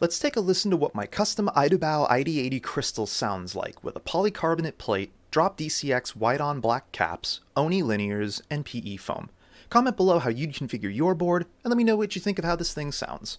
Let's take a listen to what my custom Idobao ID80 crystal sounds like with a polycarbonate plate, drop DCX white on black caps, Oni linears, and PE foam. Comment below how you'd configure your board, and let me know what you think of how this thing sounds.